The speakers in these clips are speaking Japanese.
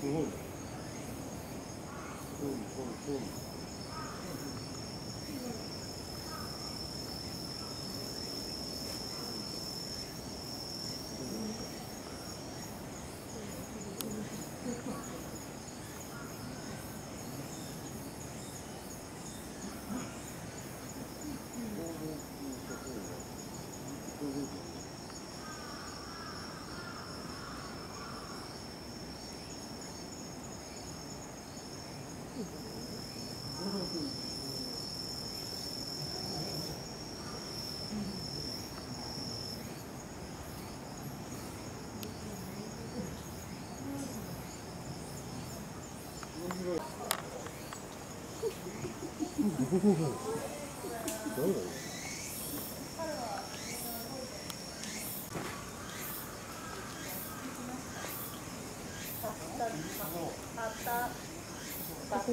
すごい。う こ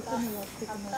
こにやってきます。